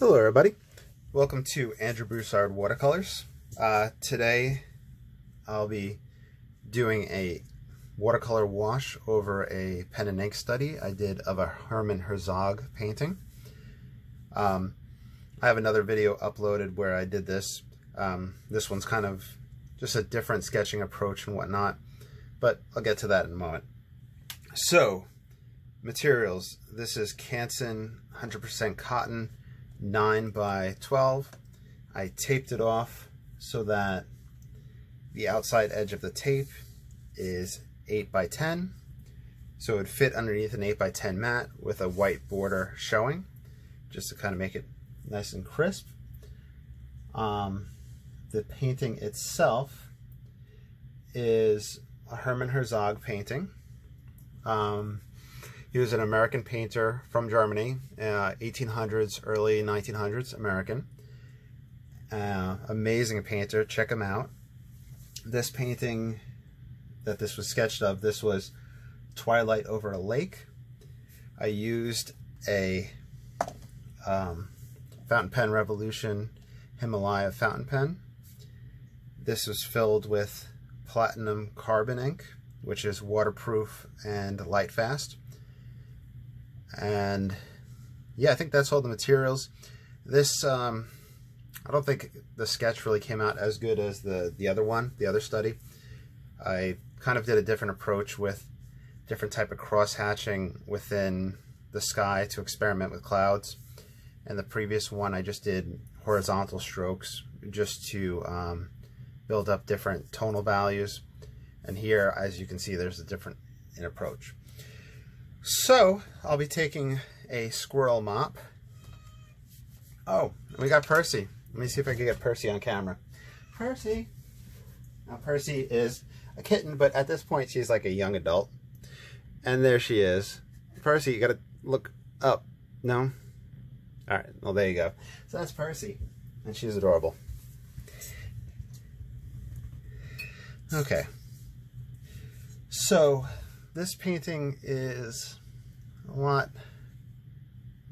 Hello everybody, welcome to Andrew Broussard Watercolors. Uh, today I'll be doing a watercolor wash over a pen and ink study I did of a Herman Herzog painting. Um, I have another video uploaded where I did this. Um, this one's kind of just a different sketching approach and whatnot, but I'll get to that in a moment. So, materials. This is Canson 100% cotton 9 by 12. I taped it off so that the outside edge of the tape is 8 by 10 so it would fit underneath an 8 by 10 mat with a white border showing just to kind of make it nice and crisp. Um, the painting itself is a Hermann Herzog painting. Um, he was an American painter from Germany, uh, 1800s, early 1900s, American. Uh, amazing painter. Check him out. This painting that this was sketched of, this was Twilight over a Lake. I used a um, Fountain Pen Revolution Himalaya fountain pen. This was filled with platinum carbon ink, which is waterproof and light fast and yeah, I think that's all the materials. This, um, I don't think the sketch really came out as good as the, the other one, the other study. I kind of did a different approach with different type of cross hatching within the sky to experiment with clouds. And the previous one, I just did horizontal strokes just to um, build up different tonal values. And here, as you can see, there's a different in approach. So, I'll be taking a squirrel mop. Oh, we got Percy. Let me see if I can get Percy on camera. Percy. Now, Percy is a kitten, but at this point, she's like a young adult. And there she is. Percy, you gotta look up. No? Alright, well, there you go. So that's Percy. And she's adorable. Okay. So, this painting is a lot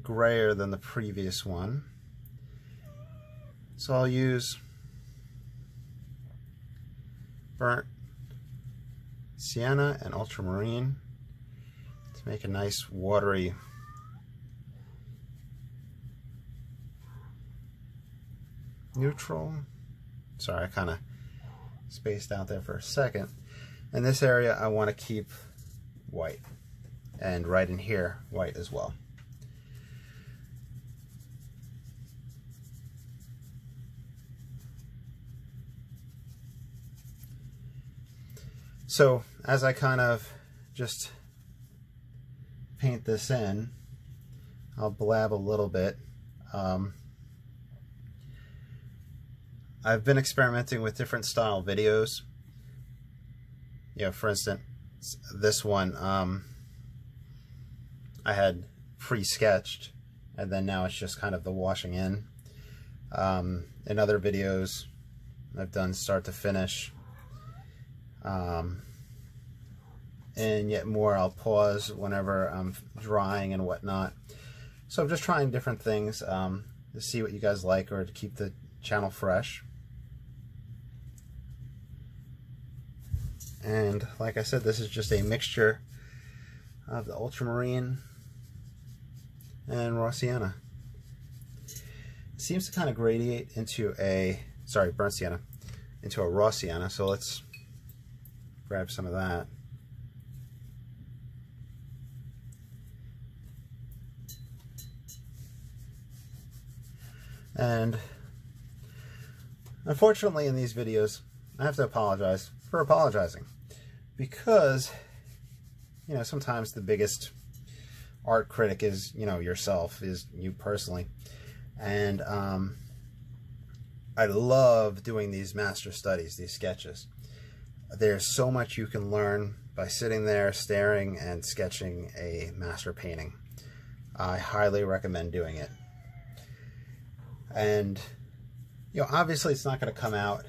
grayer than the previous one. So I'll use burnt sienna and ultramarine to make a nice watery neutral. Sorry, I kind of spaced out there for a second. In this area, I want to keep white. And right in here, white as well. So as I kind of just paint this in, I'll blab a little bit. Um, I've been experimenting with different style videos. You know, for instance, this one um, I had pre-sketched and then now it's just kind of the washing in. Um, in other videos I've done start to finish um, and yet more I'll pause whenever I'm drying and whatnot. So I'm just trying different things um, to see what you guys like or to keep the channel fresh. And like I said, this is just a mixture of the ultramarine and raw sienna. Seems to kind of gradiate into a, sorry, burnt sienna, into a raw sienna. So let's grab some of that. And unfortunately in these videos, I have to apologize for apologizing because you know sometimes the biggest art critic is you know yourself is you personally. And um, I love doing these master studies these sketches. There's so much you can learn by sitting there staring and sketching a master painting. I highly recommend doing it. And you know obviously it's not going to come out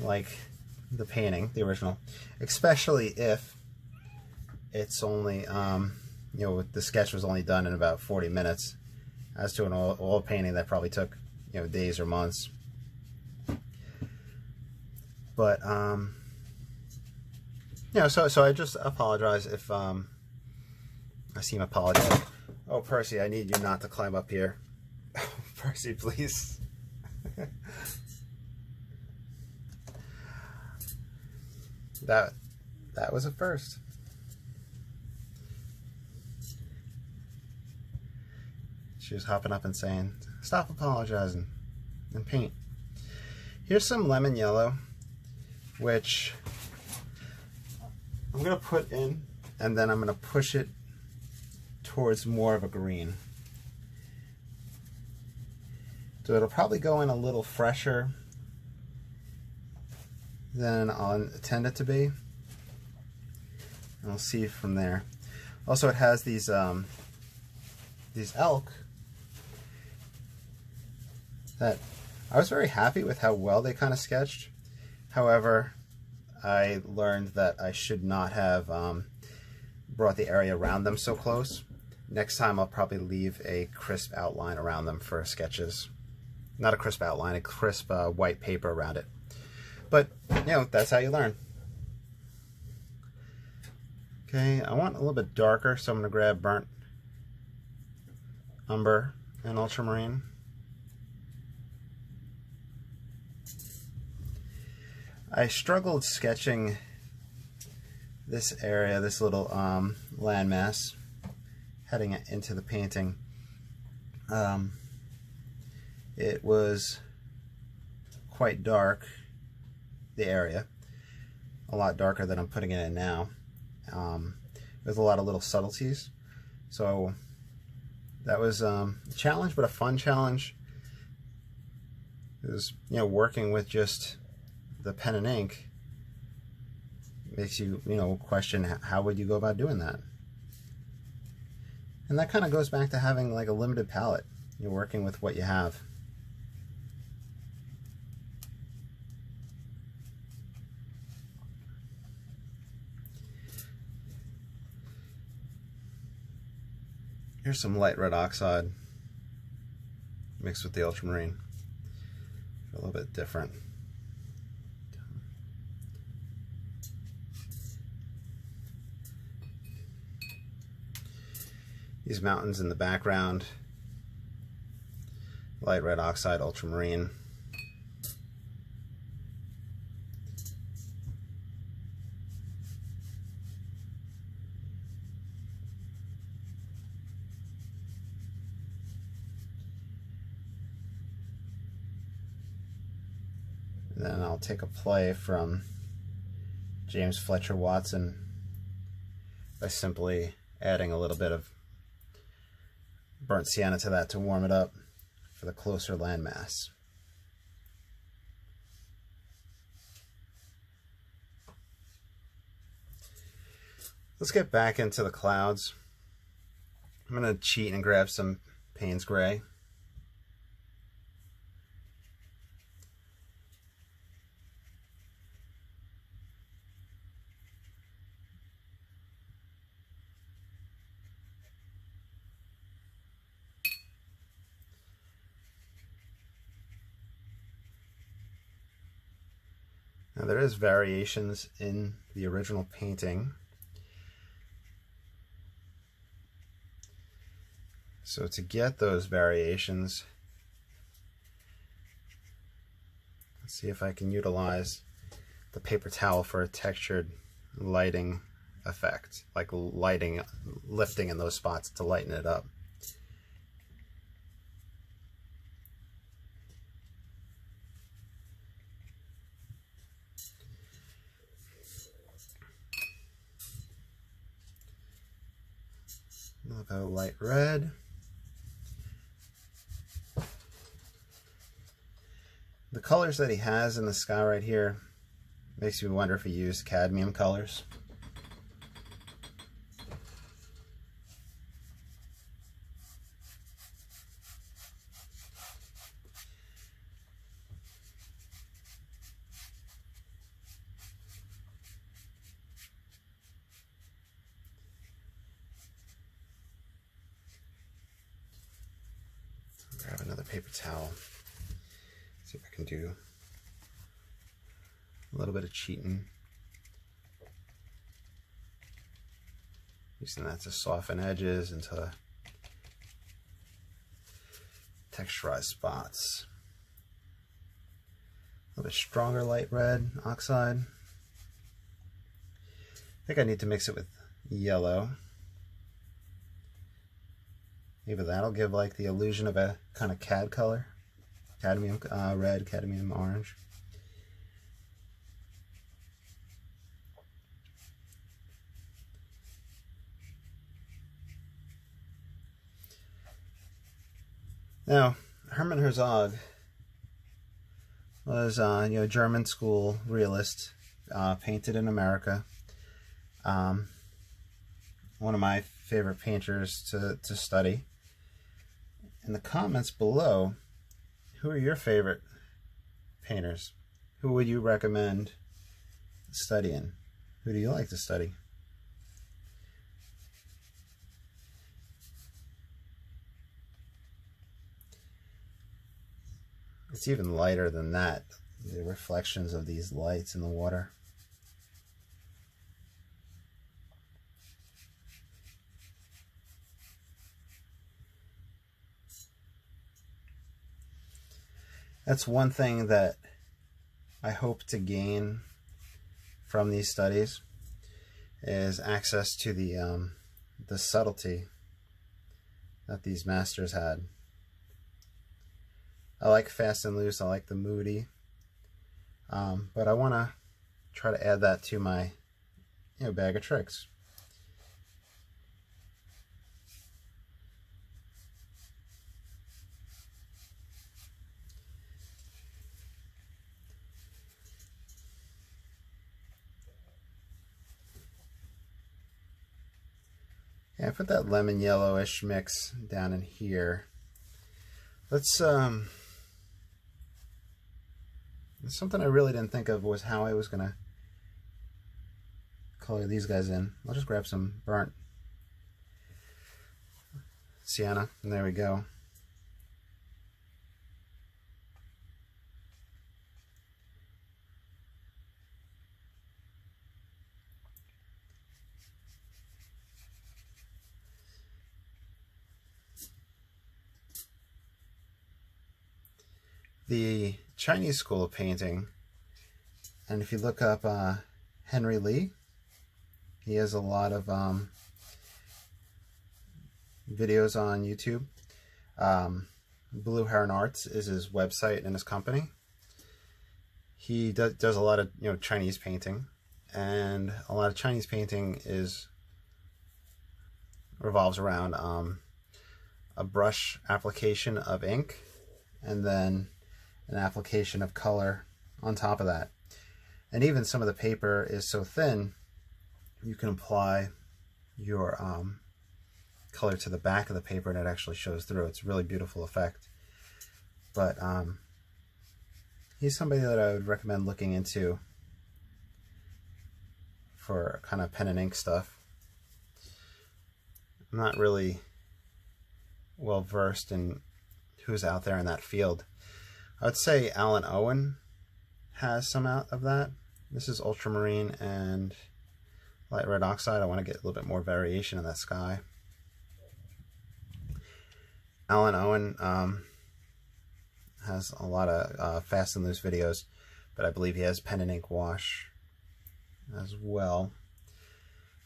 like the painting, the original, especially if it's only, um, you know, the sketch was only done in about 40 minutes. as to an oil, oil painting that probably took you know days or months. But um, you know, so so I just apologize if um, I seem apologetic. Oh, Percy, I need you not to climb up here. Percy, please. that that was a first. She was hopping up and saying, "Stop apologizing and paint." Here's some lemon yellow, which I'm gonna put in, and then I'm gonna push it towards more of a green. So it'll probably go in a little fresher than I'll intend it to be. And we'll see from there. Also, it has these um, these elk that I was very happy with how well they kind of sketched. However, I learned that I should not have um, brought the area around them so close. Next time I'll probably leave a crisp outline around them for sketches not a crisp outline, a crisp uh, white paper around it. But, you know, that's how you learn. Okay, I want a little bit darker, so I'm going to grab burnt umber and ultramarine. I struggled sketching this area, this little um, landmass, heading into the painting. Um, it was quite dark, the area, a lot darker than I'm putting it in now, um, with a lot of little subtleties. So that was um, a challenge, but a fun challenge. It was, you know, working with just the pen and ink makes you, you know, question how would you go about doing that? And that kind of goes back to having like a limited palette. You're working with what you have. Here's some light red oxide mixed with the ultramarine. A little bit different. These mountains in the background, light red oxide, ultramarine. then I'll take a play from James Fletcher Watson by simply adding a little bit of burnt sienna to that to warm it up for the closer landmass. Let's get back into the clouds. I'm going to cheat and grab some Payne's Gray. There is variations in the original painting. So to get those variations, let's see if I can utilize the paper towel for a textured lighting effect, like lighting, lifting in those spots to lighten it up. I'll light red. The colors that he has in the sky right here makes me wonder if he used cadmium colors. Paper towel. See if I can do a little bit of cheating. Using that to soften edges and to texturize spots. A little bit stronger light red oxide. I think I need to mix it with yellow. Maybe that'll give like the illusion of a kind of cad color. Cadmium uh, red, cadmium orange. Now, Hermann Herzog was uh, you know German school realist, uh, painted in America. Um, one of my favorite painters to, to study. In the comments below, who are your favorite painters? Who would you recommend studying? Who do you like to study? It's even lighter than that, the reflections of these lights in the water. That's one thing that I hope to gain from these studies is access to the um, the subtlety that these masters had. I like fast and loose. I like the moody. Um, but I want to try to add that to my you know, bag of tricks. Put that lemon yellowish mix down in here. Let's um Something I really didn't think of was how I was going to color these guys in. I'll just grab some burnt sienna, and there we go. The Chinese school of painting. And if you look up uh, Henry Li, he has a lot of um, videos on YouTube. Um, Blue Heron Arts is his website and his company. He does, does a lot of you know Chinese painting, and a lot of Chinese painting is revolves around um, a brush application of ink, and then an application of color on top of that. And even some of the paper is so thin, you can apply your um, color to the back of the paper and it actually shows through. It's really beautiful effect. But um, he's somebody that I would recommend looking into for kind of pen and ink stuff. I'm not really well versed in who's out there in that field. I would say Alan Owen has some out of that. This is ultramarine and light red oxide. I want to get a little bit more variation in that sky. Alan Owen um, has a lot of uh, fast and loose videos, but I believe he has pen and ink wash as well.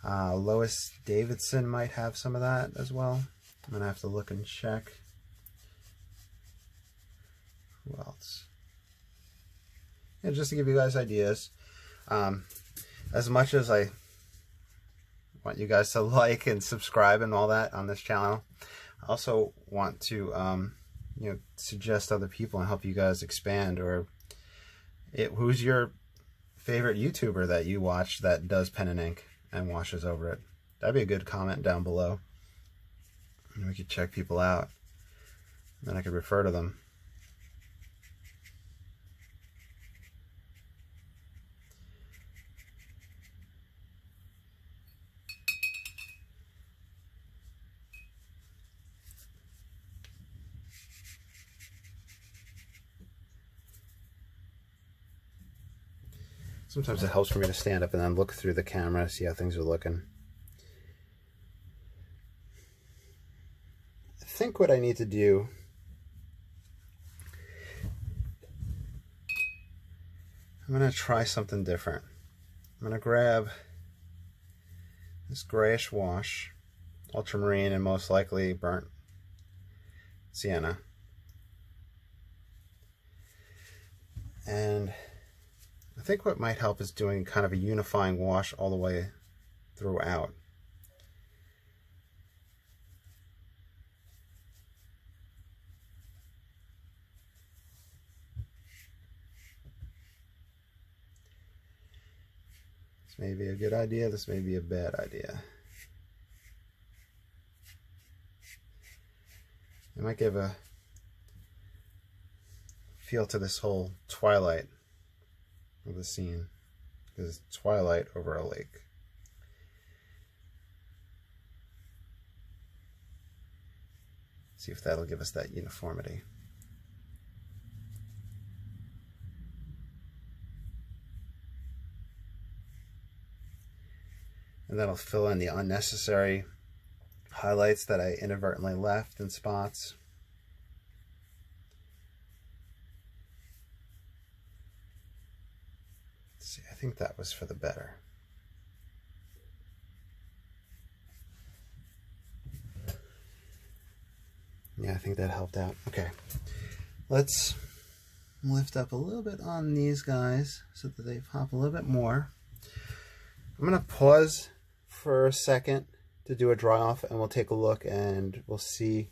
Uh, Lois Davidson might have some of that as well. I'm going to have to look and check. Who else? Yeah, just to give you guys ideas. Um, as much as I want you guys to like and subscribe and all that on this channel, I also want to um, you know suggest other people and help you guys expand. Or it, who's your favorite YouTuber that you watch that does pen and ink and washes over it? That'd be a good comment down below. And we could check people out. then I could refer to them. Sometimes it helps for me to stand up and then look through the camera, see how things are looking. I think what I need to do I'm going to try something different. I'm going to grab this grayish wash, ultramarine and most likely burnt sienna. And I think what might help is doing kind of a unifying wash all the way throughout. This may be a good idea, this may be a bad idea. It might give a feel to this whole twilight of the scene is twilight over a lake. See if that'll give us that uniformity. And that'll fill in the unnecessary highlights that I inadvertently left in spots. See, I think that was for the better. Yeah, I think that helped out. Okay, let's lift up a little bit on these guys so that they pop a little bit more. I'm going to pause for a second to do a dry off and we'll take a look and we'll see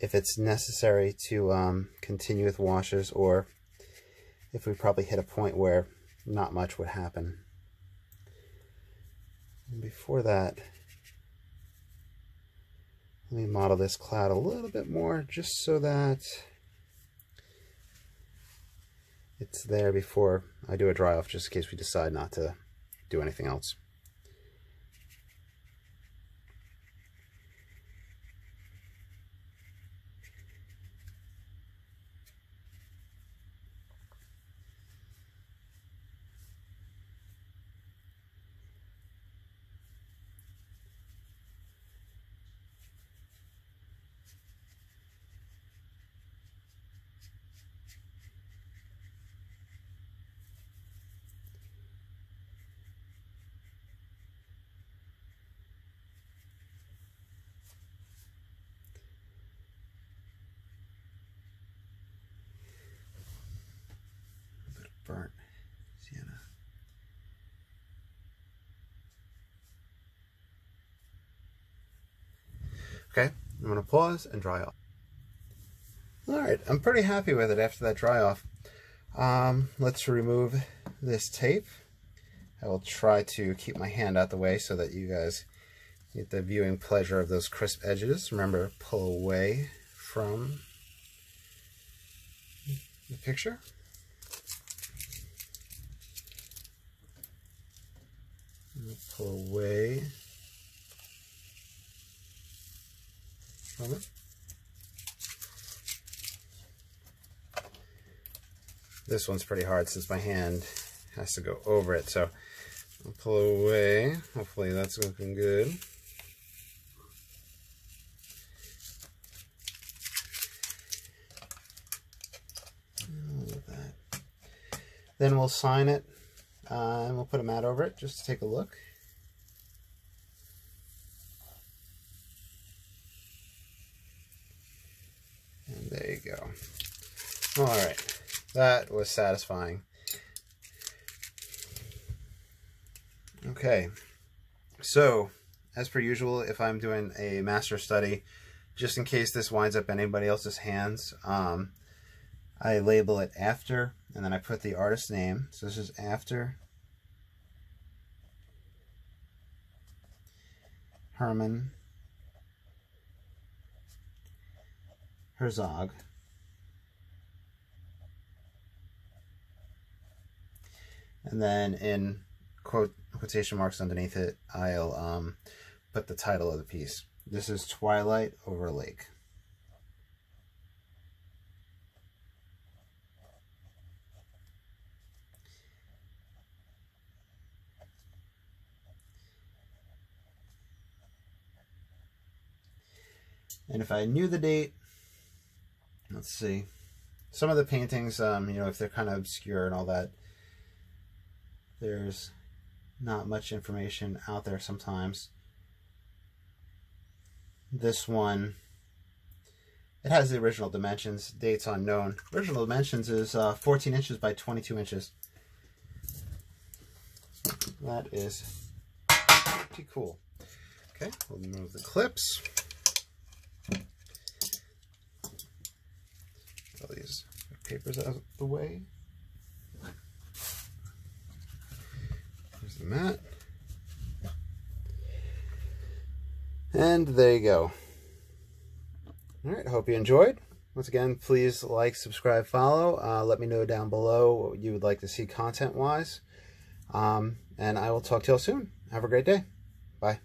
if it's necessary to um, continue with washers or if we probably hit a point where not much would happen. And before that, let me model this cloud a little bit more just so that it's there before I do a dry off just in case we decide not to do anything else. burnt sienna. Okay, I'm to pause and dry off. Alright, I'm pretty happy with it after that dry off. Um, let's remove this tape. I will try to keep my hand out the way so that you guys get the viewing pleasure of those crisp edges. Remember, pull away from the picture. pull away This one's pretty hard since my hand has to go over it, so I'll pull away. Hopefully that's looking good. Then we'll sign it uh, and we'll put a mat over it just to take a look. And there you go. All right, that was satisfying. Okay, so as per usual, if I'm doing a master study, just in case this winds up anybody else's hands, um, I label it after, and then I put the artist name. So this is after Herman Herzog. And then in quote, quotation marks underneath it, I'll um, put the title of the piece. This is Twilight Over a Lake. And if I knew the date, let's see. Some of the paintings, um, you know, if they're kind of obscure and all that, there's not much information out there sometimes. This one, it has the original dimensions, dates unknown. Original dimensions is uh, 14 inches by 22 inches. That is pretty cool. Okay, we'll move the clips. All these papers out of the way. There's the mat. And there you go. All right, hope you enjoyed. Once again, please like, subscribe, follow. Uh, let me know down below what you would like to see content-wise. Um, and I will talk to you all soon. Have a great day. Bye.